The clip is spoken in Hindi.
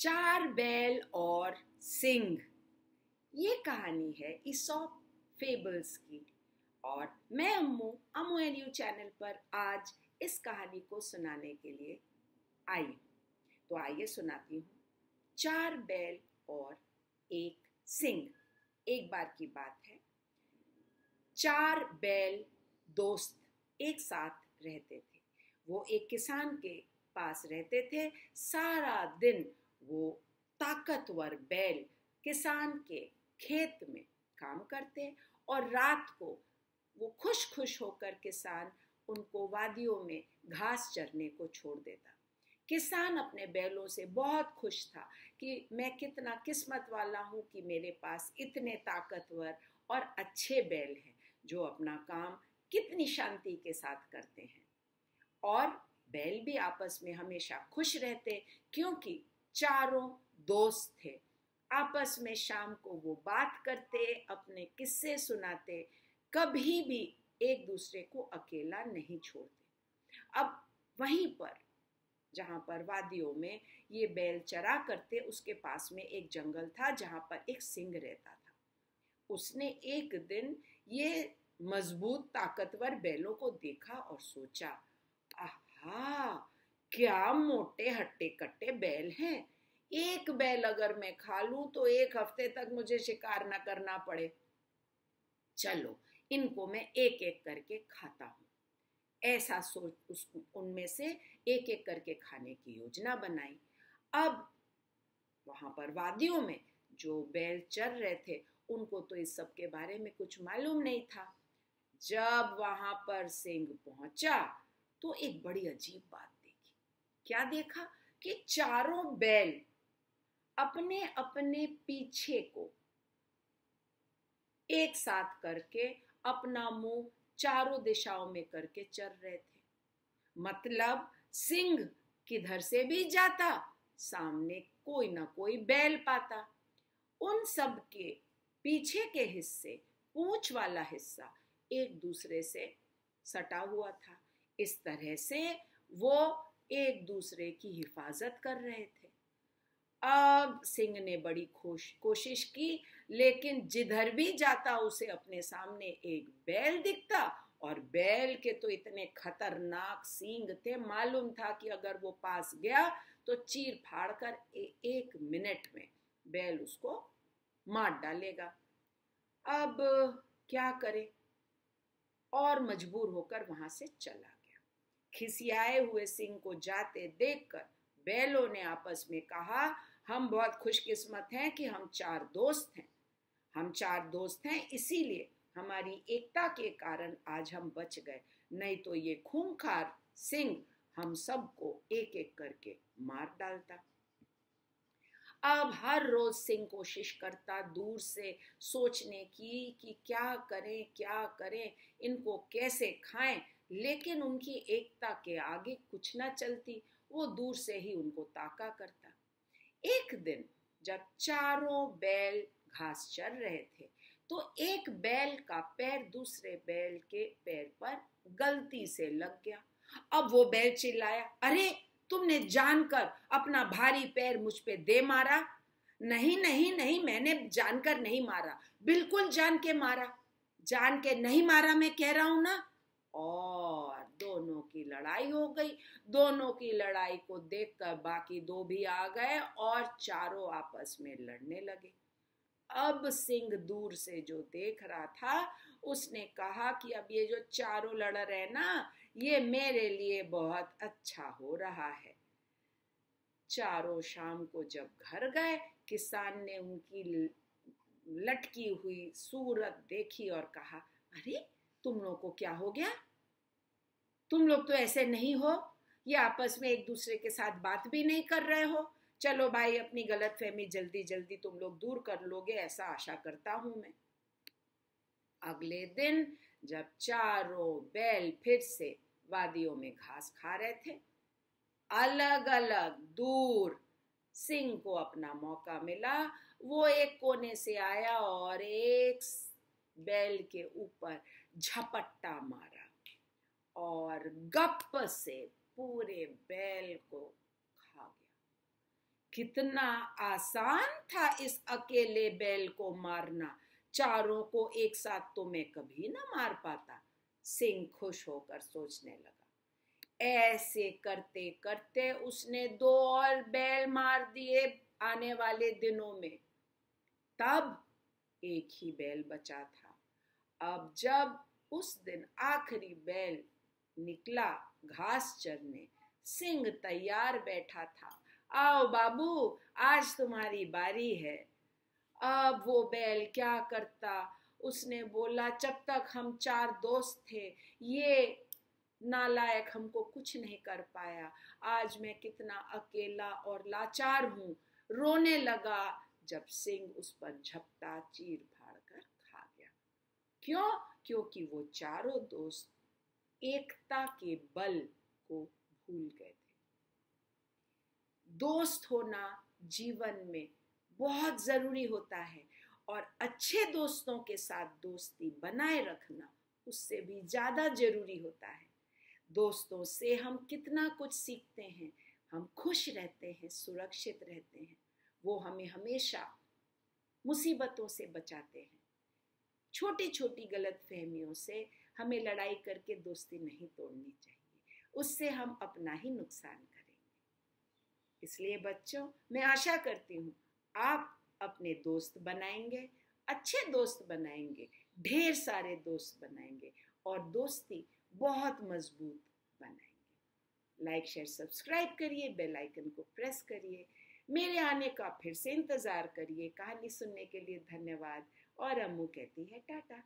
चार बैल और सिंह। ये कहानी है ईसॉप फेबल्स की। और मैं Ammu Amu N U channel पर आज इस कहानी को सुनाने के लिए आई तो आइए सुनाती हूँ। चार बैल और एक सिंह। एक बार की बात है। चार बैल दोस्त एक साथ रहते थे। वो एक किसान के पास रहते थे। सारा दिन वो ताकतवर बैल किसान के खेत में काम करते और रात को वो खुश खुश होकर किसान उनको वादियों में घास चरने को छोड़ देता। किसान अपने बैलों से बहुत खुश था कि मैं कितना किस्मत वाला हूँ कि मेरे पास इतने ताकतवर और अच्छे बैल हैं जो अपना काम कितनी शांति के साथ करते हैं। और बैल भी आपस में हमेशा खुश रहते क्योंकि चारों दोस्त थे। आपस में शाम को वो बात करते, अपने किस्से सुनाते, कभी भी एक दूसरे को अकेला नहीं छोड़ते। अब वहीं पर, जहाँ पर वादियों में ये बैल चरा करते, उसके पास में एक जंगल था, जहाँ पर एक सिंह रहता था। उसने एक दिन ये मज़बूत, ताकतवर बैलों को देखा और सोचा, आहा! क्या मोटे हट्टे कट्टे बैल हैं? एक बैल अगर मैं खा लूँ तो एक हफ़्ते तक मुझे शिकार न करना पड़े। चलो, इनको मैं एक एक करके खाता हूँ। ऐसा सोच उस, उनमें से एक एक करके खाने की योजना बनाई। अब वहाँ पर वादियों में जो बैल चर रहे थे, उनको तो इस सब के बारे में कुछ मालूम नहीं था। जब वहाँ पर सिंह पहुँचा तो एक बड़ी अजीब बात क्या देखा कि चारों बैल अपने अपने पीछे को एक साथ करके अपना मुँह चारों दिशाओं में करके चर रहे थे। मतलब सिंह किधर से भी जाता, सामने कोई ना कोई बैल पाता। उन सब के पीछे के हिस्से, पूछ वाला हिस्सा एक दूसरे से सटा हुआ था। इस तरह से वो एक दूसरे की हिफाजत कर रहे थे। अब सिंह ने बड़ी खोश कोशिश की लेकिन जिधर भी जाता उसे अपने सामने एक बैल दिखता और बैल के तो इतने खतरनाक सींग थे मालूम था कि अगर वो पास गया तो चीर फाड़ कर ए, एक मिनट में बैल उसको मार डालेगा। अब क्या करे? और मजबूर होकर वहाँ से चला खिसियाए हुए सिंह को जाते देखकर बैलों ने आपस में कहा, हम बहुत खुशकिस्मत हैं कि हम चार दोस्त हैं। हम चार दोस्त हैं, इसीलिए हमारी एकता के कारण आज हम बच गए। नहीं तो ये खूंखार सिंह हम सबको एक एक करके मार डालता। अब हर रोज सिंह कोशिश करता दूर से सोचने की कि क्या करें क्या करें, इनको कैसे खाएँ। लेकिन उनकी एकता के आगे कुछ ना चलती, वो दूर से ही उनको ताका करता। एक दिन जब चारों बैल घास चर रहे थे तो एक बैल का पैर दूसरे बैल के पैर पर गलती से लग गया। अब वो बैल चिल्लाया, अरे, तुमने जानकर अपना भारी पैर मुझ पे दे मारा? नहीं नहीं नहीं, मैंने जानकर नहीं मारा, बिल्कुल जान के मारा। जान के नहीं मारा मैं कह रहा हूँ ना? और दोनों की लड़ाई हो गई। दोनों की लड़ाई को देखकर बाकी दो भी आ गए और चारों आपस में लड़ने लगे। अब सिंह दूर से जो देख रहा था, उसने कहा कि अब ये जो चारों लड़ रहे ना, ये मेरे लिए बहुत अच्छा हो रहा है। चारों शाम को जब घर गए, किसान ने उनकी लटकी हुई सूरत देखी और कहा, अरे तुम लोग को क्या हो गया? तुम लोग तो ऐसे नहीं हो। ये आपस में एक दूसरे के साथ बात भी नहीं कर रहे हो। चलो भाई, अपनी गलत फहमी जल्दी जल्दी तुम लोग दूर कर लोगे, ऐसा आशा करता हूँ मैं। अगले दिन जब चारों बैल फिर से वादियों में घास खा रहे थे अलग अलग दूर सिंह को अपना मौका मिला। वो एक कोने से आया और एक बैल के ऊपर झपट्टा मारा और गप से पूरे बैल को खा गया। कितना आसान था इस अकेले बैल को मारना। चारों को एक साथ तो मैं कभी ना मार पाता। सिंह खुश होकर सोचने लगा। ऐसे करते करते उसने दो और बैल मार दिए आने वाले दिनों में। तब एक ही बैल बचा था। अब जब उस दिन आखिरी बैल निकला घास चरने, सिंह तैयार बैठा था। आओ बाबू, आज तुम्हारी बारी है। अब वो बैल क्या करता? उसने बोला, जब तक हम चार दोस्त थे, ये नालायक हमको कुछ नहीं कर पाया। आज मैं कितना अकेला और लाचार हूँ। रोने लगा जब सिंह उस पर झपटा चीर फाड़ कर क्यों? क्योंकि वो चारों दोस्त एकता के बल को भूल गए थे। दोस्त होना जीवन में बहुत ज़रूरी होता है और अच्छे दोस्तों के साथ दोस्ती बनाए रखना उससे भी ज़्यादा ज़रूरी होता है। दोस्तों से हम कितना कुछ सीखते हैं, हम खुश रहते हैं, सुरक्षित रहते हैं, वो हमें हमेशा मुसीबतों से बचाते हैं। छोटी छोटी गलत फहमियों से हमें लड़ाई करके दोस्ती नहीं तोड़नी चाहिए। उससे हम अपना ही नुकसान करेंगे। इसलिए बच्चों, मैं आशा करती हूँ, आप अपने दोस्त बनाएँगे, अच्छे दोस्त बनाएँगे, ढेर सारे दोस्त बनाएँगे और दोस्ती बहुत मज़बूत बनाएँगे। लाइक, शेयर, सब्सक्राइब करिए, बेल आइकन को प्रेस करिए। मेरे आने का फिर से इंतज़ार करिए। कहानी सुनने के लिए धन्यवाद। और अम्मू कहती है टाटा।